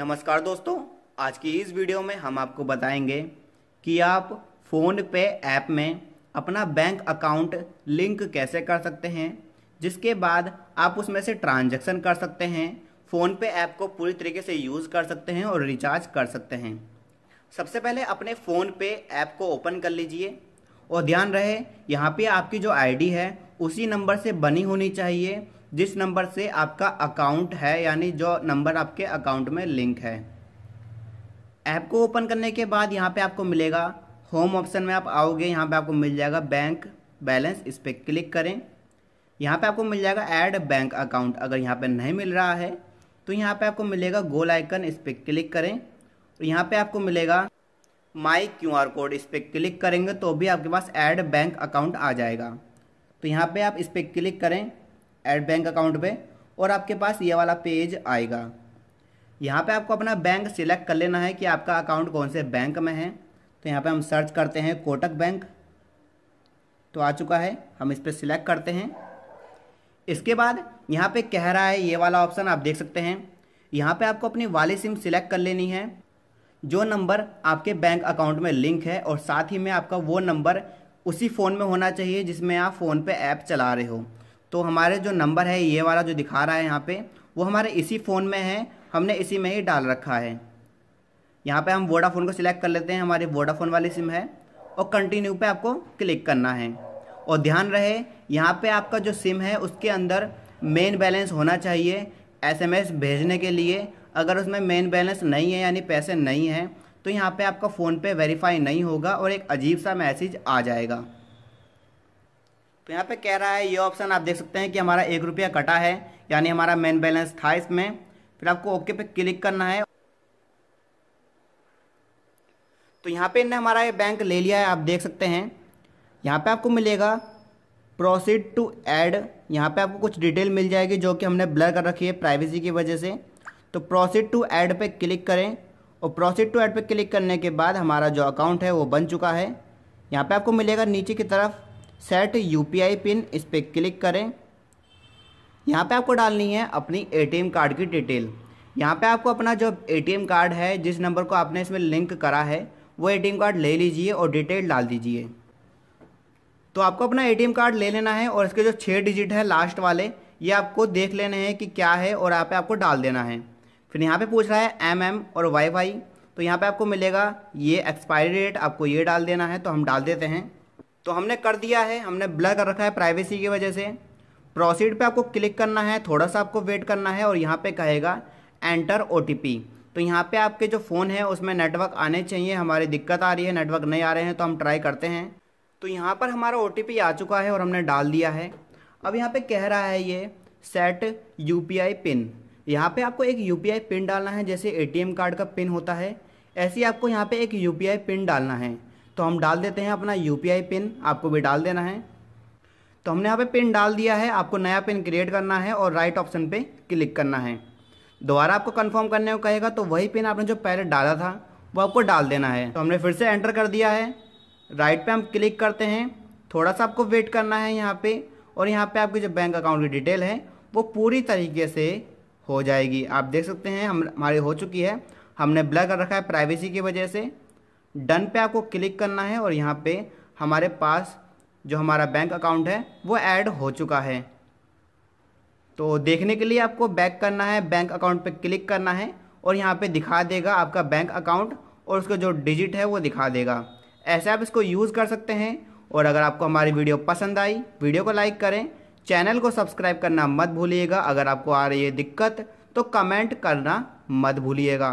नमस्कार दोस्तों, आज की इस वीडियो में हम आपको बताएँगे कि आप फ़ोन पे ऐप में अपना बैंक अकाउंट लिंक कैसे कर सकते हैं, जिसके बाद आप उसमें से ट्रांजैक्शन कर सकते हैं फ़ोन पे ऐप को पूरी तरीके से यूज़ कर सकते हैं और रिचार्ज कर सकते हैं। सबसे पहले अपने फ़ोन पे ऐप को ओपन कर लीजिए और ध्यान रहे, यहाँ पे आपकी जो आईडी है, उसी नंबर से बनी होनी चाहिए जिस नंबर से आपका अकाउंट है, यानी जो नंबर आपके अकाउंट में लिंक है। ऐप को ओपन करने के बाद यहाँ पे आपको मिलेगा। होम ऑप्शन में आप आओगे, यहाँ पे आपको मिल जाएगा बैंक बैलेंस, इस पर क्लिक करें। यहाँ पे आपको मिल जाएगा ऐड बैंक अकाउंट, अगर यहाँ पे नहीं मिल रहा है तो यहाँ पे आपको मिलेगा गोल आइकन, इस पर क्लिक करें। और यहाँ पे आपको मिलेगा माई क्यू आर कोड, इस पर क्लिक करेंगे तो भी आपके पास ऐड बैंक अकाउंट आ जाएगा। तो यहाँ पे आप इस पर क्लिक करें। ऐड बैंक अकाउंट पे और आपके पास ये वाला पेज आएगा। यहाँ पे आपको अपना बैंक सिलेक्ट कर लेना है कि आपका अकाउंट कौन से बैंक में है। तो यहाँ पे हम सर्च करते हैं कोटक बैंक तो आ चुका है, हम इस पर सिलेक्ट करते हैं। इसके बाद यहाँ पे कह रहा है ये वाला ऑप्शन आप देख सकते हैं। यहाँ पे आपको अपनी वाली सिम सिलेक्ट कर लेनी है। जो नंबर आपके बैंक अकाउंट में लिंक है और साथ ही में आपका वो नंबर उसी फ़ोन में होना चाहिए जिसमें आप फ़ोन पे ऐप चला रहे हो। तो हमारे जो नंबर है, ये वाला जो दिखा रहा है यहाँ पे, वो हमारे इसी फ़ोन में है, हमने इसी में ही डाल रखा है। यहाँ पे हम वोडाफोन को सिलेक्ट कर लेते हैं, हमारे वोडाफोन वाली सिम है, और कंटिन्यू पे आपको क्लिक करना है। और ध्यान रहे, यहाँ पे आपका जो सिम है, उसके अंदर मेन बैलेंस होना चाहिए एसएमएस भेजने के लिए। अगर उसमें मेन बैलेंस नहीं है, यानी पैसे नहीं हैं तो यहाँ पे आपका फ़ोन पे वेरीफाई नहीं होगा, और एक अजीब सा मैसेज आ जाएगा। तो यहाँ पे कह रहा है, ये ऑप्शन आप देख सकते हैं कि हमारा एक रुपया कटा है, यानी हमारा मेन बैलेंस था इसमें। फिर आपको ओके पे क्लिक करना है। तो यहाँ पे इनने हमारा ये बैंक ले लिया है, आप देख सकते हैं। यहाँ पे आपको मिलेगा प्रोसीड टू ऐड यहाँ पे आपको कुछ डिटेल मिल जाएगी जो कि हमने ब्लर कर रखी है प्राइवेसी की वजह से। तो प्रोसीड टू ऐड पे क्लिक करें और प्रोसीड टू ऐड पे क्लिक करने के बाद हमारा जो अकाउंट है वो बन चुका है। यहाँ पे आपको मिलेगा नीचे की तरफ़ सेट यूपीआई पिन इस पर क्लिक करें। यहाँ पे आपको डालनी है अपनी एटीएम कार्ड की डिटेल। यहाँ पे आपको अपना जो एटीएम कार्ड है, जिस नंबर को आपने इसमें लिंक करा है, वो एटीएम कार्ड ले लीजिए और डिटेल डाल दीजिए। तो आपको अपना एटीएम कार्ड ले लेना है और इसके जो छः डिजिट है लास्ट वाले, ये आपको देख लेने हैं कि क्या है और यहाँ पे आपको डाल देना है। फिर यहाँ पे पूछ रहा है एम एम और वाई तो यहाँ पे आपको मिलेगा, ये एक्सपायरी डेट, आपको ये डाल देना है तो हम डाल देते हैं। तो हमने कर दिया है, हमने ब्लर कर रखा है प्राइवेसी की वजह से। प्रोसीड पे आपको क्लिक करना है, थोड़ा सा आपको वेट करना है और यहाँ पे कहेगा एंटर ओटीपी तो यहाँ पे आपके जो फ़ोन है, उसमें नेटवर्क आने चाहिए, हमारी दिक्कत आ रही है नेटवर्क नहीं आ रहे हैं तो हम ट्राई करते हैं। तो यहाँ पर हमारा ओटीपी आ चुका है और हमने डाल दिया है। अब यहाँ पे कह रहा है ये सेट यूपीआई पिन यहाँ पे आपको एक यूपीआई पिन डालना है, जैसे एटीएम कार्ड का पिन होता है, ऐसे ही आपको यहाँ पे एक यूपीआई पिन डालना है। तो हम डाल देते हैं अपना यूपीआई पिन आपको भी डाल देना है। तो हमने यहाँ पे पिन डाल दिया है, आपको नया पिन क्रिएट करना है और राइट ऑप्शन पे क्लिक करना है। दोबारा आपको कंफर्म करने को कहेगा तो वही पिन आपने जो पहले डाला था, वो आपको डाल देना है। तो हमने फिर से एंटर कर दिया है। राइट पे हम क्लिक करते हैं। थोड़ा सा आपको वेट करना है यहाँ पे, और यहाँ पे आपकी जो बैंक अकाउंट की डिटेल है, वो पूरी तरीके से हो जाएगी। आप देख सकते हैं, हम, हमारी हो चुकी है। हमने ब्लर कर रखा है प्राइवेसी की वजह से। डन पे आपको क्लिक करना है और यहाँ पे हमारे पास जो हमारा बैंक अकाउंट है, वो ऐड हो चुका है। तो देखने के लिए आपको बैक करना है, बैंक अकाउंट पे क्लिक करना है और यहाँ पे दिखा देगा आपका बैंक अकाउंट और उसका जो डिजिट है वो दिखा देगा। ऐसे आप इसको यूज़ कर सकते हैं और अगर आपको हमारी वीडियो पसंद आई, वीडियो को लाइक करें, चैनल को सब्सक्राइब करना मत भूलिएगा। अगर आपको आ रही है दिक्कत तो कमेंट करना मत भूलिएगा।